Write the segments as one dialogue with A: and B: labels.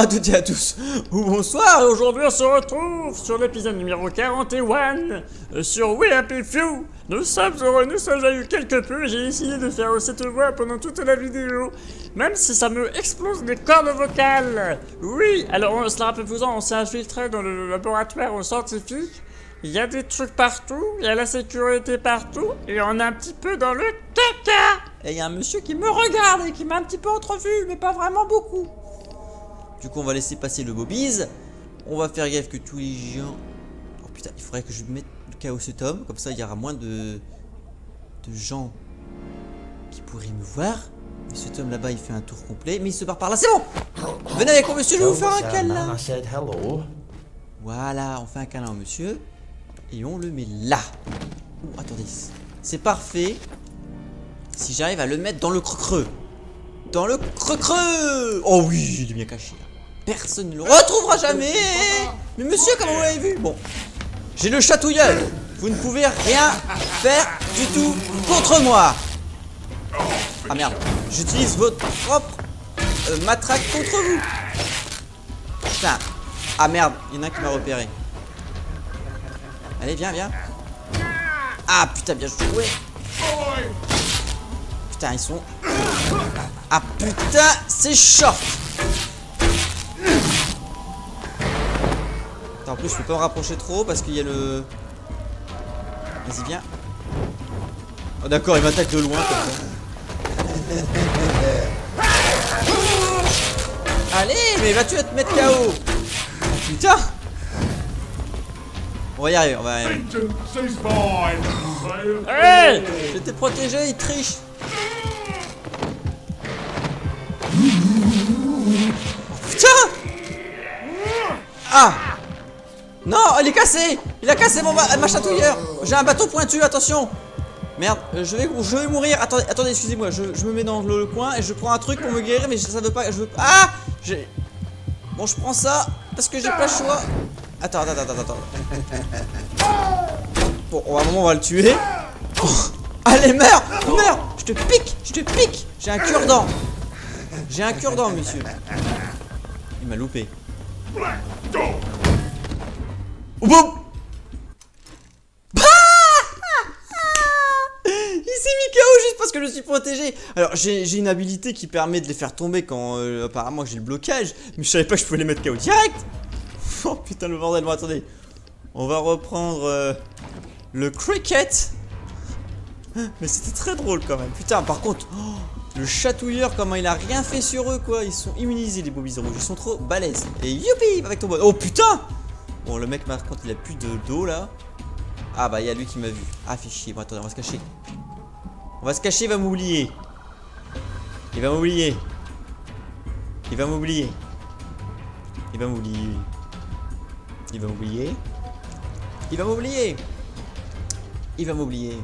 A: à toutes et à tous, ou bonsoir, aujourd'hui on se retrouve sur l'épisode numéro 41 euh, sur We Happy Few. Nous sommes heureux, nous sommes eu quelque peu, j'ai décidé de faire cette voix pendant toute la vidéo, même si ça me explose les cordes vocales. Oui, alors peu plus on s'est infiltré dans le laboratoire scientifique, il y a des trucs partout, il y a la sécurité partout, et on est un petit peu dans le caca Et il y a un monsieur qui me regarde et qui m'a un petit peu entrevu, mais pas vraiment beaucoup. Du coup, on va laisser passer le Bobies. On va faire gaffe que tous les gens... Oh putain, il faudrait que je mette le chaos ce tome, comme ça il y aura moins de... de gens qui pourraient me voir. Et ce tome là-bas, il fait un tour complet, mais il se barre par là, c'est bon Venez avec moi, monsieur, je vais vous faire un câlin voilà, on fait un câlin au monsieur. Et on le met là. Oh, attendez. C'est parfait. Si j'arrive à le mettre dans le creux-creux. Dans le creux-creux Oh oui, il est bien caché. Personne ne le retrouvera jamais Mais monsieur, comment vous l'avez vu? Bon. J'ai le chatouilleur. Vous ne pouvez rien faire du tout contre moi. Ah merde. J'utilise votre propre euh, matraque contre vous. Putain. Ah merde, il y en a un qui m'a repéré. Allez, viens, viens. Ah putain, bien joué. Putain, ils sont. Ah putain, c'est short. Attends, en plus, je peux pas me rapprocher trop parce qu'il y a le. Vas-y, viens. Oh, d'accord, il m'attaque de loin comme ça. Allez, mais vas-tu te mettre KO Putain On va y arriver, on va y arriver. Hey J'étais protégé, il triche Putain Ah Non, il est cassé Il a cassé mon ma chatouilleur J'ai un bateau pointu, attention Merde, euh, je vais, je vais mourir. Attendez, attendez, excusez-moi, je, me mets dans le, coin et je prends un truc pour me guérir, mais ça veut pas. Je veux. Ah. Bon, je prends ça parce que j'ai pas le choix. Attends, attends, attends, attends. Bon, à un moment, on va le tuer. Oh, Allez, meurs Meurs Je te pique Je te pique J'ai un cure-dent J'ai un cure-dent, monsieur. Il m'a loupé. Boum Il s'est mis KO juste parce que je suis protégé. Alors j'ai j'ai une habilité qui permet de les faire tomber quand euh, apparemment j'ai le blocage, mais je savais pas que je pouvais les mettre KO direct. Oh putain le bordel, bon attendez. On va reprendre euh, le cricket. Mais c'était très drôle quand même. Putain par contre, oh, le chatouilleur comment il a rien fait sur eux quoi. Ils sont immunisés les bobbies rouges, ils sont trop balèzes. Et youpi avec ton bon. Oh putain Bon le mec contre il a plus de dos là. Ah bah il y a lui qui m'a vu. Ah fait chier, bon attendez on va se cacher. On va se cacher, il va m'oublier. Il va m'oublier. Il va m'oublier. Il va m'oublier. Il va m'oublier. Il va m'oublier. Il va m'oublier.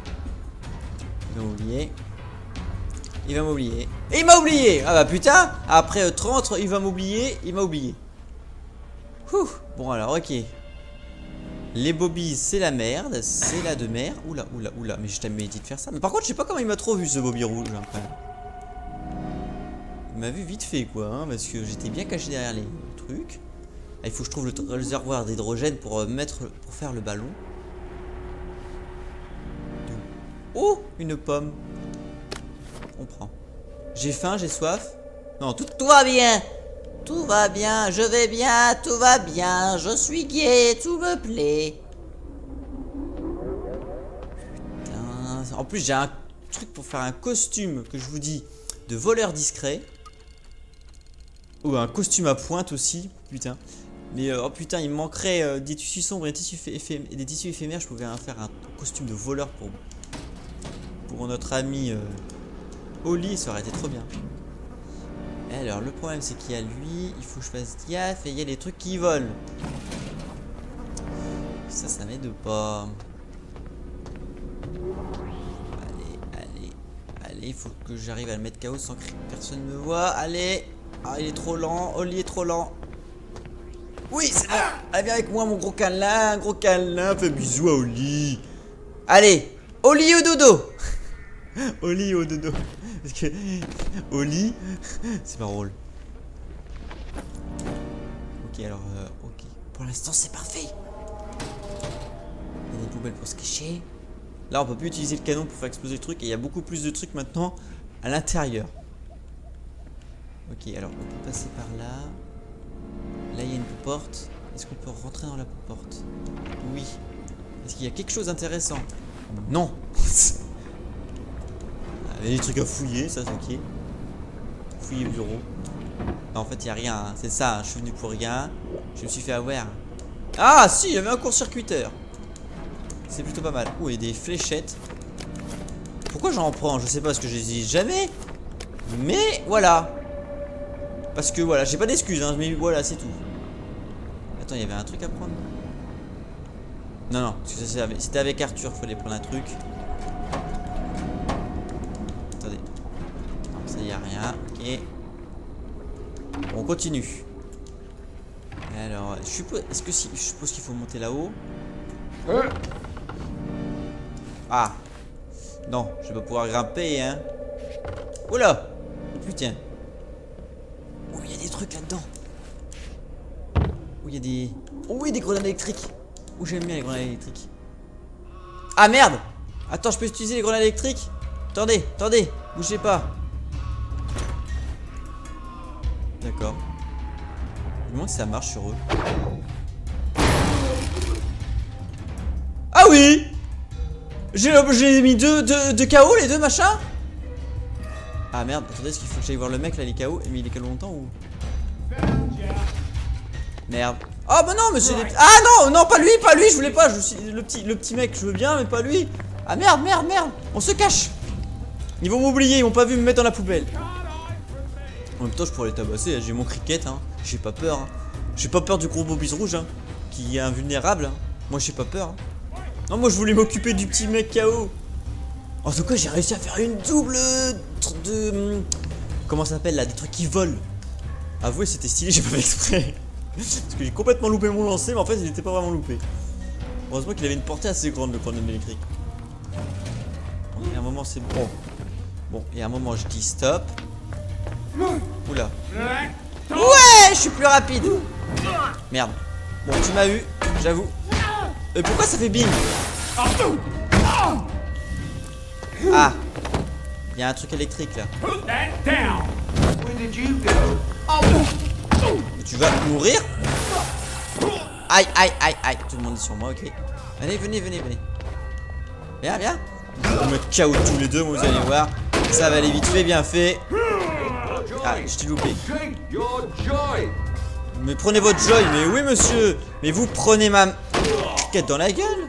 A: Il va m'oublier. Il va m'oublier. Il m'a oublié Ah bah putain Après euh, 30, il va m'oublier. Il m'a oublié. Ouh. Bon alors, ok. Les bobbies, c'est la merde, c'est la de mer. Oula, oula, oula, mais je t'avais dit de faire ça. Mais par contre, je sais pas comment il m'a trop vu ce bobby rouge. hein, même. Il m'a vu vite fait, quoi, hein, parce que j'étais bien caché derrière les trucs. Ah, il faut que je trouve le réservoir d'hydrogène pour euh, mettre, pour faire le ballon. Oh, une pomme. On prend. J'ai faim, j'ai soif. Non, tout, tout va bien. Tout va bien, je vais bien, tout va bien, je suis gai, tout me plaît. En plus j'ai un truc pour faire un costume que je vous dis de voleur discret. Ou un costume à pointe aussi, putain. Mais euh, oh putain, il me manquerait euh, des tissus sombres et des tissus, éphémères. Je pouvais faire un costume de voleur pour, pour notre ami euh, Oli, ça aurait été trop bien. Alors, le problème, c'est qu'il y a lui, il faut que je fasse gaffe, et il y a des trucs qui volent. Ça, ça m'aide pas? Allez, allez, allez, il faut que j'arrive à le mettre KO sans que personne me voit. Allez Ah, il est trop lent, Oli est trop lent. Oui, c'est. Allez, viens avec moi, mon gros câlin, gros câlin. Fais bisous à Oli. Allez, lit au dodo. Au lit au dodo. Parce que au lit, c'est pas drôle. Ok, alors, euh, ok. Pour l'instant, c'est parfait. Il y a des poubelles pour se cacher. Là, on peut plus utiliser le canon pour faire exploser le truc. Et il y a beaucoup plus de trucs maintenant à l'intérieur. Ok, alors on peut passer par là. Là, il y a une porte. Est-ce qu'on peut rentrer dans la porte? Oui. Est-ce qu'il y a quelque chose d'intéressant? Non Il y a des trucs à fouiller, ça c'est ok. Fouiller le bureau. En fait, il n'y a rien. C'est ça, je suis venu pour rien. Je me suis fait avoir. Ah, si, il y avait un court-circuiteur. C'est plutôt pas mal. Oh, il y a des fléchettes. Pourquoi j'en prends? Je sais pas, parce que je les utilise jamais. Mais voilà. Parce que voilà, j'ai pas d'excuses, hein, mais voilà, c'est tout. Attends, il y avait un truc à prendre? Non, non, c'était avec Arthur, fallait prendre un truc. Ok. On continue. Alors, je suppose, est-ce que si, je suppose qu'il faut monter là-haut? Ah Non, je vais pas pouvoir grimper, hein. Oula Putain. Oh, il y a des trucs là-dedans. Oh, il y a des... Oh, oui, des grenades électriques. Oh, j'aime bien les grenades électriques. Ah, merde Attends, je peux utiliser les grenades électriques? Attendez, attendez, bougez pas. D'accord. Je me demande si ça marche sur eux. Ah oui J'ai mis deux, deux, deux KO, les deux machins Ah merde, attendez, est-ce qu'il faut que j'aille voir le mec là, il est KO Mais il est KO longtemps ou Merde. Oh bah non, des... Ah non, non, pas lui, pas lui, je voulais pas. Je suis... le, petit, le petit mec, je veux bien, mais pas lui. Ah merde, merde, merde. On se cache. Ils vont m'oublier, ils m'ont pas vu me mettre dans la poubelle. En même temps, je pourrais les tabasser. J'ai mon cricket, hein. J'ai pas peur. hein. J'ai pas peur du gros bobis rouge, hein. Qui est invulnérable. hein. Moi, j'ai pas peur. hein. Non, moi, je voulais m'occuper du petit mec KO. En tout cas, j'ai réussi à faire une double de. hum, Comment ça s'appelle là Des trucs qui volent. Avouez, c'était stylé, j'ai pas fait exprès. Parce que j'ai complètement loupé mon lancer, mais en fait, il était pas vraiment loupé. Heureusement qu'il avait une portée assez grande, le chronome électrique. Bon, et à un moment, c'est bon. Bon, et à un moment, je dis stop. Oula. Ouais, je suis plus rapide. Merde. Bon, tu m'as eu, j'avoue. Et pourquoi ça fait bing Ah. Il y a un truc électrique là. Tu vas mourir Aïe, aïe, aïe, aïe. Tout le monde est sur moi, ok. Allez, venez, venez, venez. Viens, viens. On me KO tous les deux, vous allez voir. Ça va aller vite fait, bien fait. Ah, je t'ai loupé. Mais prenez votre joy, mais oui, monsieur. Mais vous prenez ma quête dans la gueule.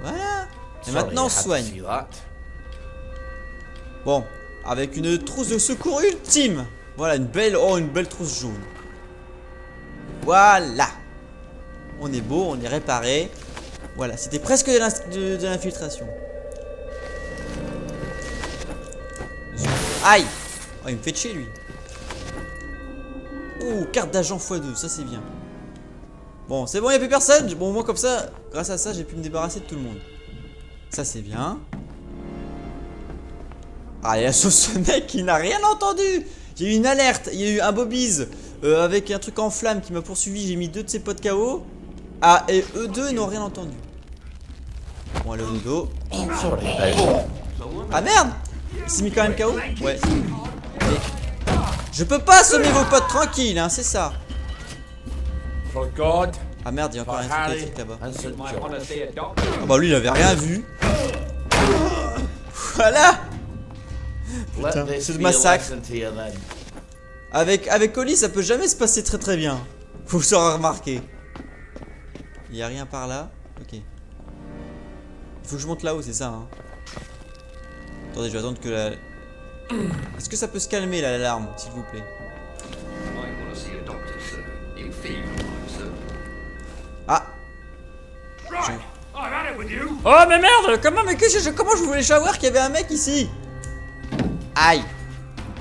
A: Voilà. Et maintenant, on soigne. Bon, avec une trousse de secours ultime. Voilà, une belle, oh, une belle trousse jaune. Voilà. On est beau, on est réparé. Voilà, c'était presque de l'infiltration. Aïe Oh, il me fait chier, lui. Ouh, carte d'agent x2, ça c'est bien. Bon, c'est bon, il a plus personne. Bon, moi comme ça, grâce à ça, j'ai pu me débarrasser de tout le monde. Ça c'est bien. Ah, il y a ce ce mec qui n'a rien entendu. Il y a eu une alerte, il y a eu un Bobby's euh, avec un truc en flamme qui m'a poursuivi. J'ai mis deux de ses potes KO. Ah, et eux deux n'ont rien entendu. Bon, allez au dodo. Ah merde Il s'est mis quand même KO Ouais. Je peux pas assommer vos potes tranquilles, hein, c'est ça.
B: For God,
A: Ah merde, il y a encore un truc électrique là-bas. Ah bah lui, il avait rien vu. Voilà Putain, c'est le massacre. Avec, avec Oli, ça peut jamais se passer très très bien. Faut que ça aura remarqué. Il y a rien par là Ok. Il faut que je monte là-haut, c'est ça, hein. Attendez, je vais attendre que la... Est-ce que ça peut se calmer, là, l'alarme, s'il vous plaît? Ah. Oh mais merde Comment mais que je- comment je voulais savoir qu'il y avait un mec ici? Aïe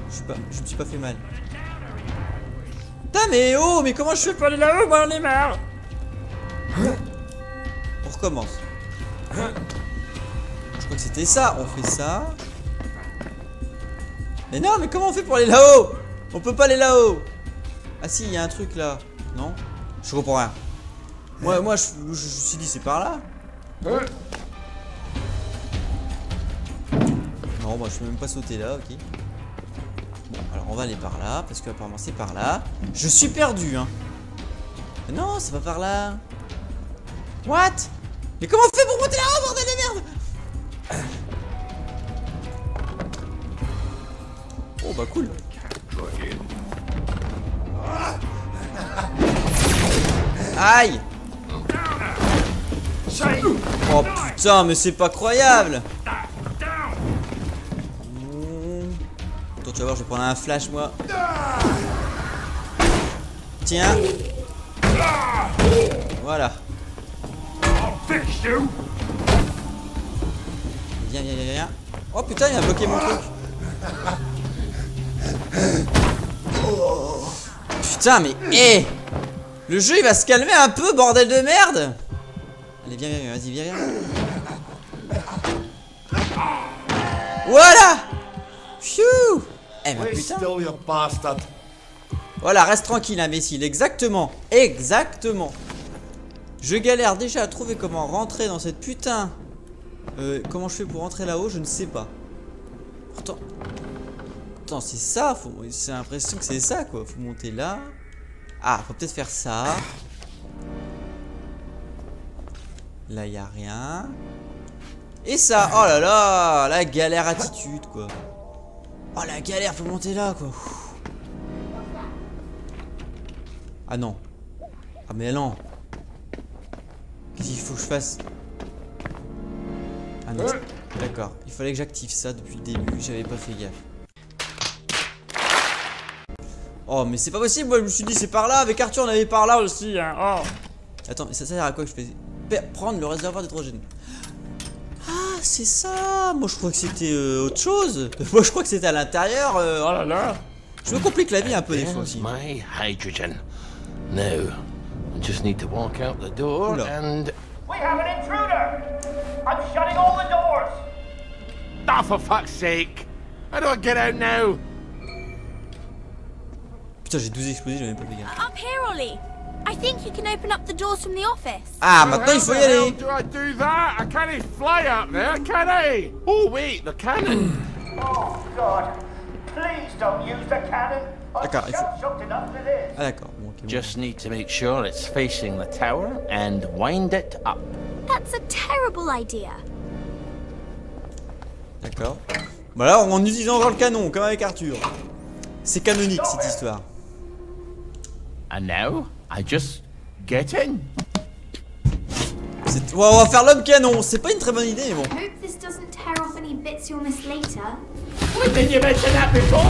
A: Je suis pas je me suis pas fait mal. Putain, mais oh, mais comment je fais pour aller là-haut Moi, j'en ai marre? On recommence. Je crois que c'était ça. On fait ça. Mais non, mais comment on fait pour aller là-haut? On peut pas aller là-haut. Ah si, il y a un truc là. Non? Je comprends rien. Moi, moi, je, je, suis dit c'est par là. Non, moi je peux même pas sauter là, ok. Bon, alors on va aller par là, parce que apparemment c'est par là. Je suis perdu, hein. Non, c'est pas par là. What? Mais comment on fait pour monter là-haut, bah cool. Aïe Oh putain, mais c'est pas croyable Mmh. Attends, tu vas voir, je vais prendre un flash, moi. Tiens. Voilà. Viens, viens, viens, viens. Oh putain, il a bloqué mon truc. Putain, mais hé Le jeu, il va se calmer un peu, bordel de merde Allez, viens, viens, viens, vas-y, viens, viens. Voilà Phew Eh, mais putain. Voilà, reste tranquille, imbécile. Exactement. Exactement. Je galère déjà à trouver comment rentrer dans cette putain. Euh, comment je fais pour rentrer là-haut Je ne sais pas. Pourtant. Attends, c'est ça. Faut... C'est l'impression que c'est ça, quoi. Faut monter là. Ah, faut peut-être faire ça. Là, y a rien. Et ça. Oh là là. La galère attitude, quoi. Oh la galère, faut monter là, quoi. Ah non. Ah mais non. Qu'est-ce qu'il faut que je fasse? Ah non. D'accord. Il fallait que j'active ça depuis le début. J'avais pas fait gaffe. Oh mais c'est pas possible. Moi je me suis dit c'est par là. Avec Arthur on avait par là aussi. Hein. Oh. Attends mais ça sert à quoi que je fais Prendre le réservoir d'hydrogène? Ah c'est ça. Moi je crois que c'était euh, autre chose. Moi je crois que c'était à l'intérieur. euh, oh là là. Je me complique la vie un peu des fois aussi.
C: my hydrogen. Now, I just need to walk out the door
A: Oula.
C: and.
B: We have an intruder. I'm shutting all the doors.
C: Ah, for fuck's sake! How do I get out now?
A: Putain j'ai 12 explosés, j'avais même pas fait gaffe.
D: Up here, Ollie. I think you can open up the doors from the office.
A: Ah maintenant il faut y aller.
C: do I do that? I can't fly up there, can I? Oh, wait, the cannon.
B: Oh, God. Please don't use the cannon.
A: D'accord, il faut-. Ah d'accord. Bon, ok, bon.
C: Just need to make sure it's facing the tower and wind it up.
D: That's a terrible idea.
A: D'accord. Voilà, en utilisant encore le canon, comme avec Arthur. C'est canonique cette histoire.
C: And now, I just get in.
A: C'est- Ouais, on va faire l'homme canon. C'est pas une très bonne idée, mais bon.
E: Hope this doesn't tear off any bits you'll miss later.
B: Didn't you mention that before?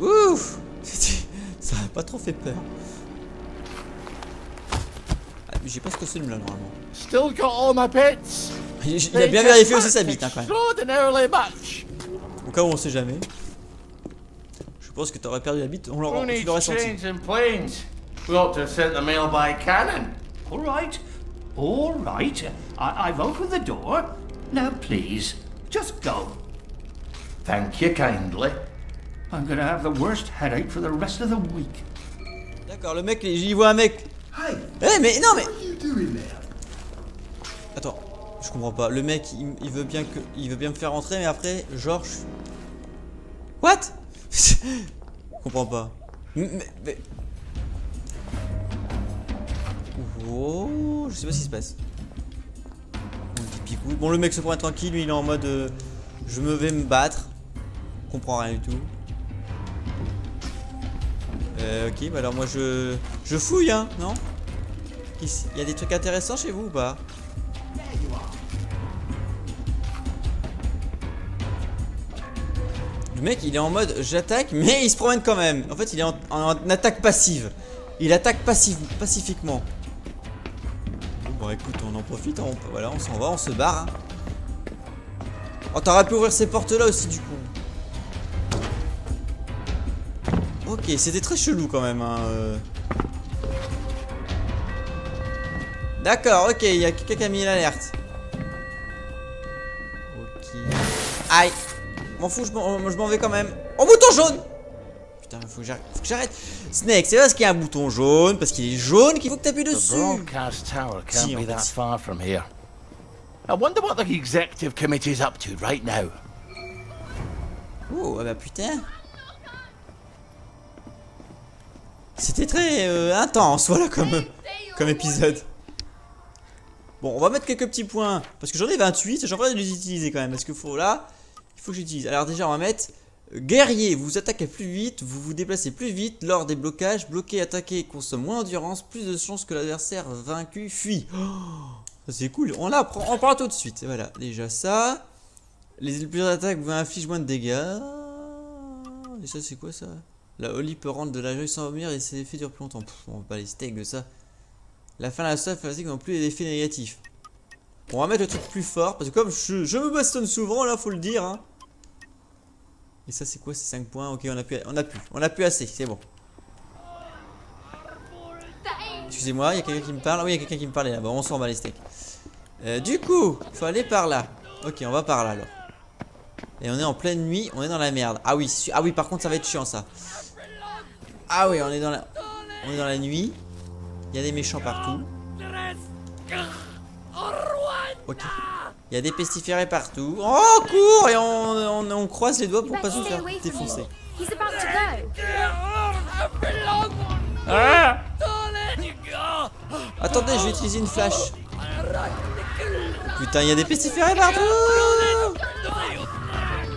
A: Ouf Ça a pas trop fait peur. Ah, J'ai pas ce costume là normalement.
C: Still got all my bits.
A: Il, il a bien vérifié aussi sa bite hein, quand même.
C: Extraordinarily much.
A: Au cas où on sait jamais. Je pense que t'aurais perdu la bite, on l'aurait tu l'aurais senti.
C: We ought to have sent the mail by cannon.
F: All right. All right. I- I've opened the door. Now, please, just go.
C: Thank you kindly.
F: I'm gonna have the worst headache for the rest of the week.
A: D'accord, le mec, j'y vois un mec.
G: Hey,
A: Eh mais non mais
G: what are you doing there?
A: Attends, je comprends pas. Le mec, il, il veut bien que, il veut bien me faire rentrer, mais après, genre, je... What? Je comprends pas. Mais, Oh, je sais pas ce qui se passe. Bon, le mec se prend tranquille, lui, il est en mode, euh, je me vais me battre. Je comprends rien du tout. Euh, ok, bah alors moi je, je fouille, hein, non? Il y a des trucs intéressants chez vous ou pas? Le mec il est en mode j'attaque mais il se promène quand même. En fait il est en, attaque passive. Il attaque pacifiquement. Bon bah écoute on en profite, hein, on, voilà on s'en va, on se barre. hein. Oh t'aurais pu ouvrir ces portes là aussi du coup. Ok, c'était très chelou quand même. Hein. euh. D'accord, ok, il y a quelqu'un qui a mis l'alerte. Ok. Aïe. M'en fous, je m'en vais quand même. Oh, bouton jaune Putain, faut que j'arrête. Snake, c'est parce qu'il y a un bouton jaune, parce qu'il est jaune qu'il faut que t'appuies dessus. Si.
C: I wonder what the executive committee's up to right now.
A: Oh, ah bah putain. C'était très euh, intense, voilà, comme, comme épisode. Bon, on va mettre quelques petits points. Parce que j'en ai 28 et j'ai envie de les utiliser quand même. Parce que faut là, il faut que j'utilise. Alors déjà, on va mettre guerrier. Vous attaquez plus vite, vous vous déplacez plus vite lors des blocages. Bloquer, attaquer consomme moins d'endurance, plus de chances que l'adversaire vaincu fuit. Oh, c'est cool. On l'apprend, on parle tout de suite. Voilà, déjà ça. Les plus d'attaque vous infligent moins de dégâts. Et ça, c'est quoi ça? La Holly peut rendre de la joie sans vomir et ses effets durent plus longtemps. Pff, on va pas les steaks de ça. La fin de la sauce fait non plus d'effets négatifs. On va mettre le truc plus fort parce que comme je, je me bastonne souvent, là, faut le dire. Hein. Et ça, c'est quoi ces 5 points? Ok, on a plus, on a plus, on a plus assez, c'est bon. Excusez-moi, il y a quelqu'un qui me parle? Ah oui, il y a quelqu'un qui me parlait là-bas. On s'en bat les. Euh, du coup, faut aller par là. Ok, on va par là alors. Et on est en pleine nuit, on est dans la merde. Ah oui, ah oui, par contre, ça va être chiant ça. Ah oui, on est dans la, on est dans la nuit. Il y a des méchants partout. Ok. Il y a des pestiférés partout. Oh, cours Et on, on, on croise les doigts pour pas se faire défoncer. Ah Attendez, je vais utiliser une flash. Putain, il y a des pestiférés partout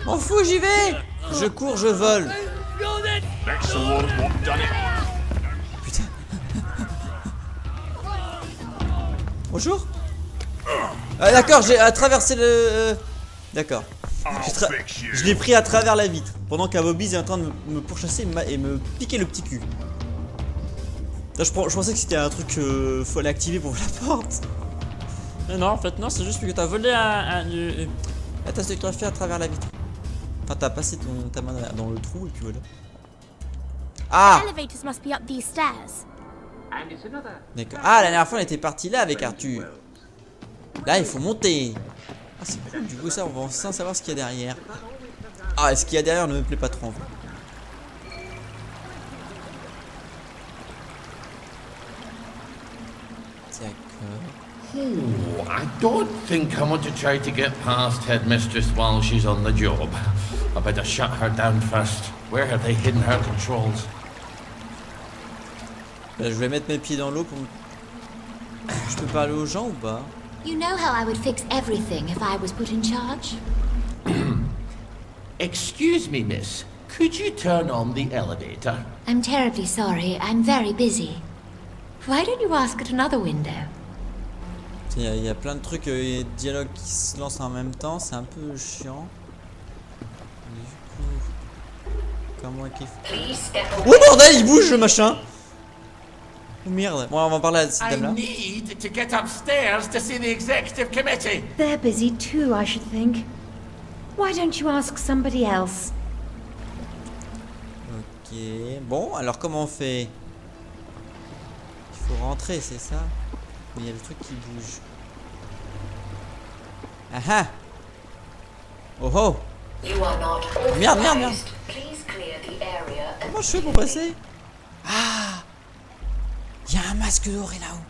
A: M'en fous, j'y vais Je cours, je vole. Putain. Bonjour Ah d'accord, j'ai à traversé le... euh, D'accord. Tra- Je l'ai pris à travers la vitre. Pendant qu'un Bobby est en train de me, pourchasser et me- piquer le petit cul. Je, pen- je pensais que c'était un truc euh, faut aller activer pour ouvrir la porte. Mais non, en fait, non, c'est juste que t'as volé un. un euh, ah, t'as ce que t'as fait à travers la vitre. Enfin, t'as passé ton, ta main dans le trou et puis voilà. Ah. D'accord. Ah, la dernière fois, on était parti là avec Arthur. Là, il faut monter. Ah, c'est cool, du coup, ça, on va sans savoir ce qu'il y a derrière. Ah, ce qu'il y a derrière ne me plaît pas trop en fait. D'accord.
G: Oh, I don't think I want to try to get past Headmistress while she's on the job. I better shut her down first. Where have they hidden her controls?
A: Là, je vais mettre mes pieds dans l'eau pour me... Je peux parler aux gens ou pas?
H: You know how I would fix everything if I was put in charge?
G: Excuse me, miss. Could you turn on the elevator?
H: I'm terribly sorry. I'm very busy. Why don't you ask at another window?
A: Il y, a- il y a plein de trucs euh, et de dialogues qui se lancent en même temps, c'est un peu chiant. Du coup, comment qu'il fait Oh bordel, il bouge le machin Oh merde, bon on va en parler à cette
G: I
A: dame là.
G: need to get upstairs to see the executive committee.
I: They're busy too, I should think. Why don't you ask somebody else?
A: Ok, bon alors comment on fait? Il faut rentrer, c'est ça? Mais il y a le truc qui bouge. Ah ah! Oh oh! Merde, merde, merde. Comment je fais pour passer? Ah un masque doré là-haut.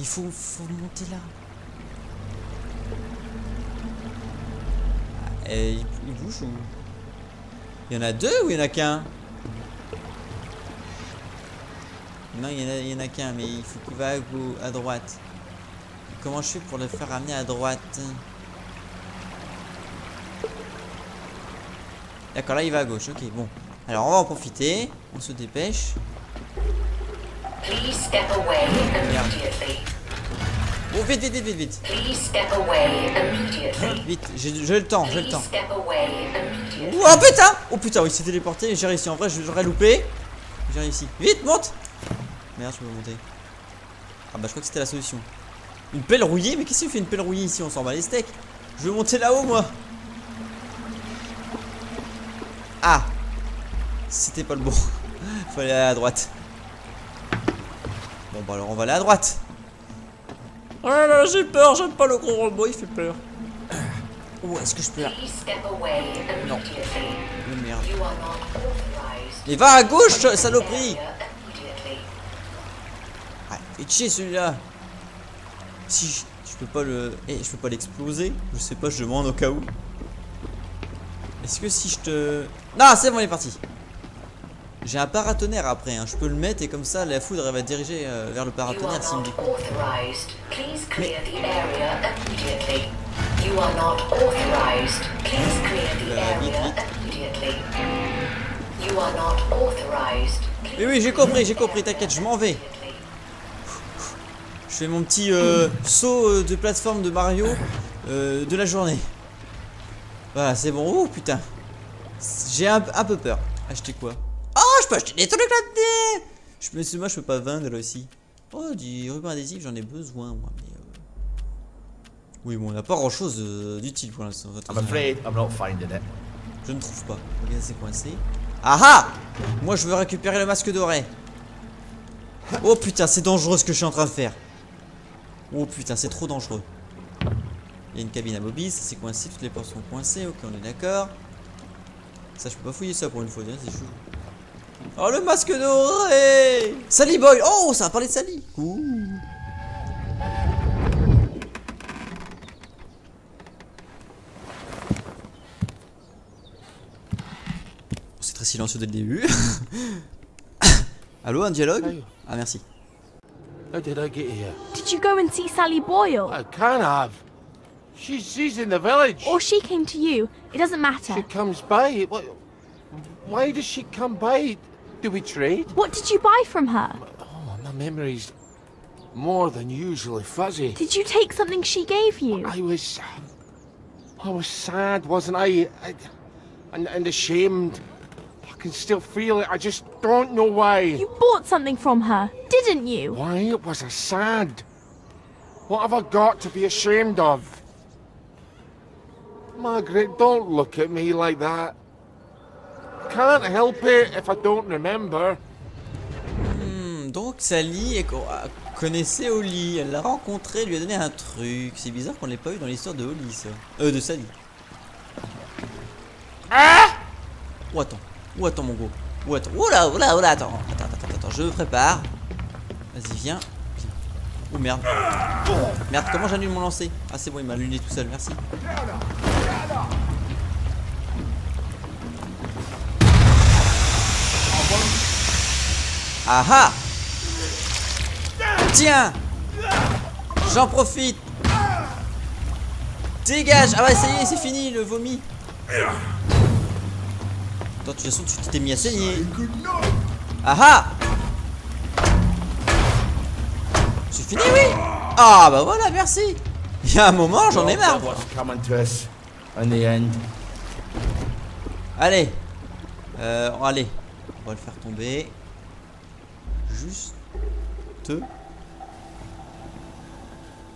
A: Il faut, faut monter là. Ah, Et il, bouge ou? Il y en a deux ou il y en a qu'un? Non, il y en a, qu'un, mais il faut qu'il va à, gau- à droite. Comment je fais pour le faire ramener à droite? D'accord, là il va à gauche. Ok, bon. Alors on va en profiter. On se dépêche. Merde. Bon, vite, vite, vite, vite, vite. Vite, j'ai le temps, j'ai le temps. Oh putain Oh putain, oui, c'est téléporté. J'ai réussi. En vrai, j'aurais loupé. J'ai réussi. Vite, monte Merde, je peux monter. Ah bah, je crois que c'était la solution. Une pelle rouillée? Mais qu'est-ce qu'il fait une pelle rouillée ici? On s'en bat les steaks. Je veux monter là-haut, moi. Ah C'était pas le bon. Faut aller à droite. Bon bah alors on va aller à droite. Ah là j'ai peur, j'aime pas le gros robot, il fait peur. Où est-ce que je peux là Non. Oh merde. Mais va à gauche, saloperie Ah, fais chier celui-là. Si je, je peux pas le... Eh, je peux pas l'exploser Je sais pas, je demande au cas où. Est-ce que si je te... Non, c'est bon, il est parti. J'ai un paratonnerre après, hein. je peux le mettre et comme ça la foudre elle va diriger euh, vers le paratonnerre s'il me dit. Mais oui, j'ai compris, j'ai compris, t'inquiète, je m'en vais. Je fais mon petit euh, saut euh, de plateforme de Mario euh, de la journée. Voilà, c'est bon. Oh putain. J'ai un, un peu peur. Acheter quoi? Je peux acheter des trucs là-dedans Je me suis moi, je peux pas vendre là aussi. Oh, du ruban adhésif, j'en ai besoin moi. Mais, euh, Oui, bon, on n'a pas grand chose d'utile pour l'instant.
C: I'm afraid I'm not finding it.
A: Je ne trouve pas. Regarde, c'est coincé. Ah ah Moi, je veux récupérer le masque doré. Oh putain, c'est dangereux ce que je suis en train de faire. Oh putain, c'est trop dangereux. Il y a une cabine à Bobby, ça c'est coincé, toutes les portes sont coincées, ok, on est d'accord. Ça, je peux pas fouiller ça pour une fois, c'est chou. Oh, le masque doré Sally Boy Oh, ça a parlé de Sally Ouh. C'est très silencieux dès le début. Allô, un dialogue Ah, merci.
C: How did I get here?
D: Did you go and see Sally Boyle?
C: I can't have. She's she's in the village.
D: Or she came to you? It doesn't matter.
C: She comes by. What? Why does she come by? Do we trade?
D: What did you buy from her?
C: Oh, my memory's more than usually fuzzy.
D: Did you take something she gave you?
C: I was, uh, I was sad, wasn't I? I and, and ashamed. I can still feel it. I just don't know why.
D: You bought something from her, didn't you?
C: Why It was I sad? What have I got to be ashamed of? Margaret, don't look at me like that. Can't help it if I don't remember.
A: Hmm, donc Sally est euh, connaissait Holly, elle l'a rencontré, lui a donné un truc. C'est bizarre qu'on l'ait pas eu dans l'histoire de Holly ça. Euh, de Sally. Ah Oh attends, oh attends mon gros? Oh attends, là, oh là, attends, attends, attends, attends, je me prépare. Vas-y, viens. Viens. Oh merde. Merde, comment j'annule mon lancer? Ah c'est bon, il m'a luné tout seul, merci. Ah ah Tiens. J'en profite. Dégage. Ah ouais, ça y est, c'est fini, le vomi. Attends, de toute façon, tu t'es mis à saigner. Ah ah C'est fini, oui. Ah bah voilà, merci. Il y a un moment, j'en ai marre? Allez. Euh, Allez. On va le faire tomber Juste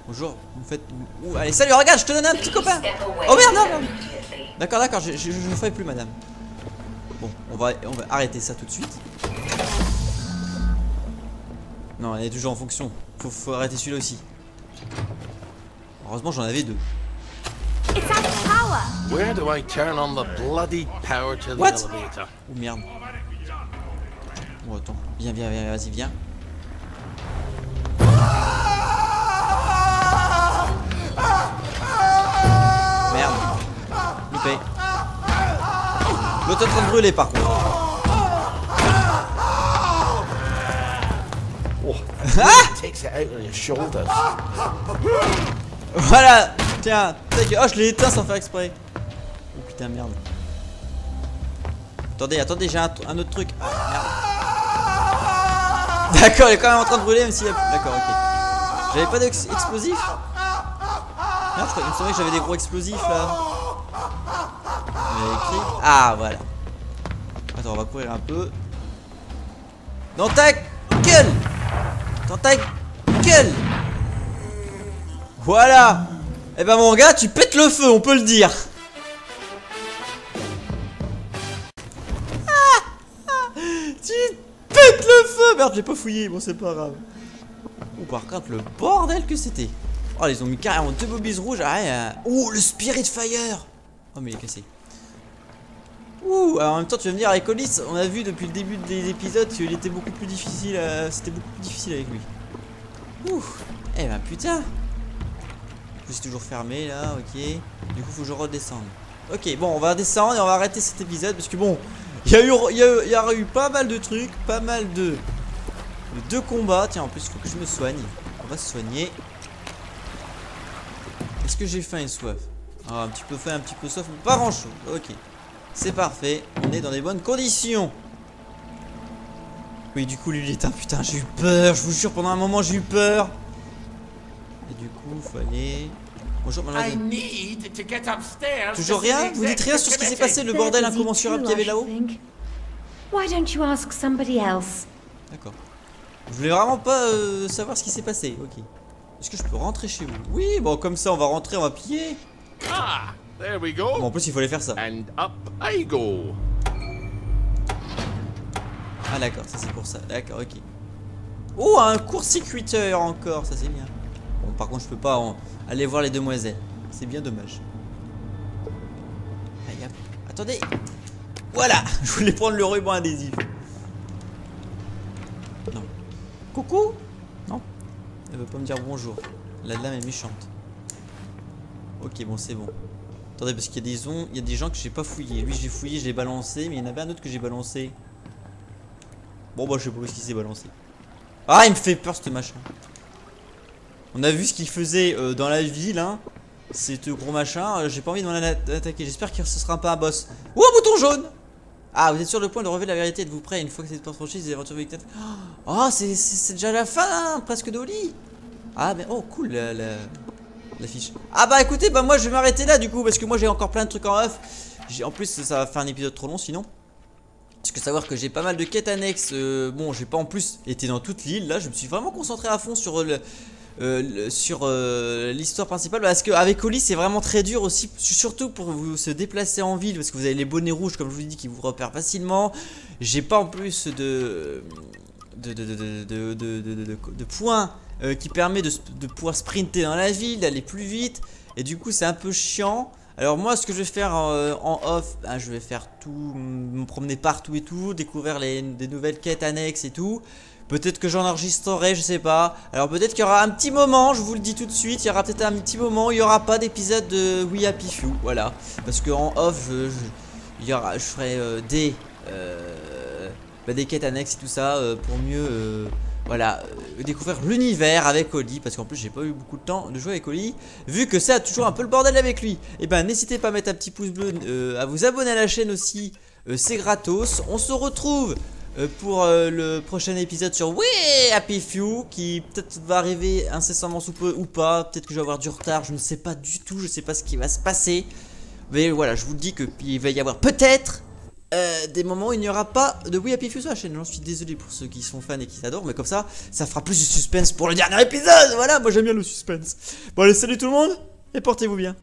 A: Bonjour, vous faites... Ouh, allez, salut, regarde, je te donne un petit copain Oh merde, non, non D'accord, d'accord, je, ne ferai plus, madame. Bon, on va, on va arrêter ça tout de suite. Non, elle est toujours en fonction. Faut, faut arrêter celui-là aussi. Heureusement, j'en avais deux.
D: It's out of power.
G: Where do I turn on the bloody power to the
A: What?
G: elevator?
A: Oh merde. Oh viens, viens, viens, vas-y, viens. Merde. Loupé. L'autre est en train de brûler par contre.
G: Your shoulders.
A: Voilà Tiens. Oh, je l'ai éteint sans faire exprès. Oh putain, merde. Attendez, attendez, j'ai un, un autre truc. Ah, merde. D'accord, il est quand même en train de brûler, même a. D'accord, ok. J'avais pas d'explosif Merde, je me semblait que j'avais des gros explosifs là. Ah, voilà. Attends, on va courir un peu. Dans ta gueule Dans ta gueule Voilà Eh ben mon gars, tu pètes le feu, on peut le dire merde, j'ai pas fouillé. Bon, c'est pas grave. Ou par contre, le bordel que c'était. Oh, ils ont mis carrément deux bobies rouges. Ah, euh, Oh, le Spirit Fire. Oh, mais il est cassé. Ouh, alors en même temps, tu vas me dire, avec Olis, on a vu depuis le début des épisodes qu'il était beaucoup plus difficile. à- C'était beaucoup plus difficile avec lui. Ouh, eh ben putain. Je suis toujours fermé là, ok. Du coup, faut que je redescende. Ok, bon, on va descendre et on va arrêter cet épisode parce que bon, il y, a y, a- y aura eu pas mal de trucs, pas mal de, de combats. Tiens, en plus, il faut que je me soigne. On va se soigner. Est-ce que j'ai faim et soif? Ah, un petit peu faim, un petit peu soif, mais pas grand chose. Ok, c'est parfait. On est dans des bonnes conditions. Oui, du coup, lui, il est un putain, j'ai eu peur. Je vous jure, pendant un moment, j'ai eu peur. Et du coup, fallait. Bonjour,
G: I
A: mademoiselle.
G: need to get upstairs.
A: Toujours rien? Vous dites rien sur ce qui s'est passé, le bordel incommensurable qu'il y avait là-haut?
I: Should think. Why don't you ask somebody else?
A: D'accord. Je voulais vraiment pas euh, savoir ce qui s'est passé. Ok. Est-ce que je peux rentrer chez vous? Oui, bon, comme ça, on va rentrer, on va piller.
C: Ah, there we
A: Bon,
C: go.
A: en plus, il fallait faire ça.
C: And up I go.
A: Ah, d'accord, ça c'est pour ça. D'accord, ok. Oh, un court-circuiteur encore, ça c'est bien. Bon, par contre, je peux pas en- aller voir les demoiselles. C'est bien dommage. Allez. Attendez. Voilà, je voulais prendre le ruban adhésif. Coucou Non Elle veut pas me dire bonjour. La dame est méchante. Ok, bon, c'est bon. Attendez, parce qu'il y y a des gens que j'ai pas fouillé. Lui, j'ai fouillé, j'ai balancé, mais il y en avait un autre que j'ai balancé. Bon, bah, je sais pas où est-ce qu'il s'est balancé. Ah, il me fait peur, ce machin. On a vu ce qu'il faisait euh, dans la ville, hein. C'est ce gros machin. euh, j'ai pas envie de m'en atta- attaquer. J'espère que ce sera pas un boss. Ou un bouton jaune Ah, vous êtes sur le point de révéler la vérité. Êtes-vous prêt Une fois que cette porte franchie, les aventures victimes. Oh, c'est déjà la fin, hein, presque d'Oli. Ah, mais oh, cool, la, l'affiche. Ah, bah écoutez, bah moi je vais m'arrêter là du coup, parce que moi j'ai encore plein de trucs en off. En plus, ça va faire un épisode trop long sinon. Parce que savoir que j'ai pas mal de quêtes annexes. euh, bon, j'ai pas en plus été dans toute l'île. Là, je me suis vraiment concentré à fond sur le. Euh, sur euh, l'histoire principale parce qu'avec Oli c'est vraiment très dur aussi surtout pour vous se déplacer en ville parce que vous avez les bonnets rouges comme je vous dit qui vous repèrent facilement. J'ai pas en plus de de, de, de, points euh, qui permet de, pouvoir sprinter dans la ville d'aller plus vite. Et du coup c'est un peu chiant. Alors moi ce que je vais faire euh, en off ben, je vais faire tout me promener partout et tout découvrir les, des nouvelles quêtes annexes et tout Peut-être que j'en enregistrerai, je sais pas. Alors peut-être qu'il y aura un petit moment, je vous le dis tout de suite, il y aura peut-être un petit moment où il y aura pas d'épisode de We Happy Few, voilà. Parce que en off, je, ferai euh, des, euh, bah, des quêtes annexes et tout ça euh, pour mieux, voilà, découvrir l'univers avec Oli. Parce qu'en plus, j'ai pas eu beaucoup de temps de jouer avec Oli, vu que ça a toujours un peu le bordel avec lui. Et ben, n'hésitez pas à mettre un petit pouce bleu, à vous abonner à la chaîne aussi, c'est gratos. On se retrouve pour euh, le prochain épisode sur We Happy Few qui peut-être va arriver incessamment sous peu ou pas. Peut-être que je vais avoir du retard, je ne sais pas du tout, je sais pas ce qui va se passer. Mais voilà, je vous dis que il va y avoir peut-être euh, des moments où il n'y aura pas de We Happy Few sur la chaîne. J'en suis désolé pour ceux qui sont fans et qui s'adorent, mais comme ça, ça fera plus de suspense pour le dernier épisode. Voilà, moi j'aime bien le suspense. Bon allez, salut tout le monde et portez-vous bien.